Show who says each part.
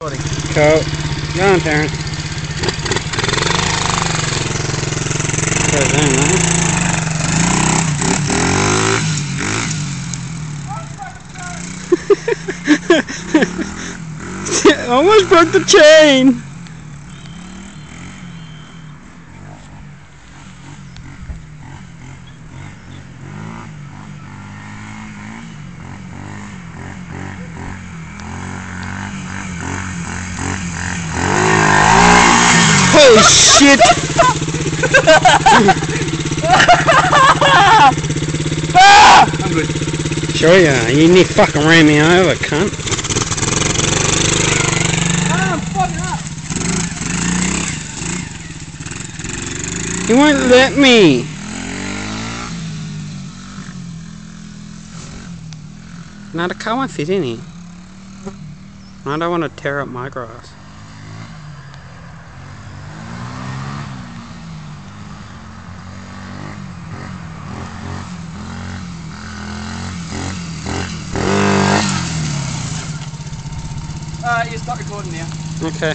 Speaker 1: Cool. Go on, Terrence. Goes in, huh? Almost broke the chain! Holy shit!
Speaker 2: I'm good.
Speaker 1: Sure are. You near fucking ran me over, cunt.
Speaker 2: I'm fucking up.
Speaker 1: You won't let me. Now the car won't fit in here. I don't want to tear up my grass. Okay.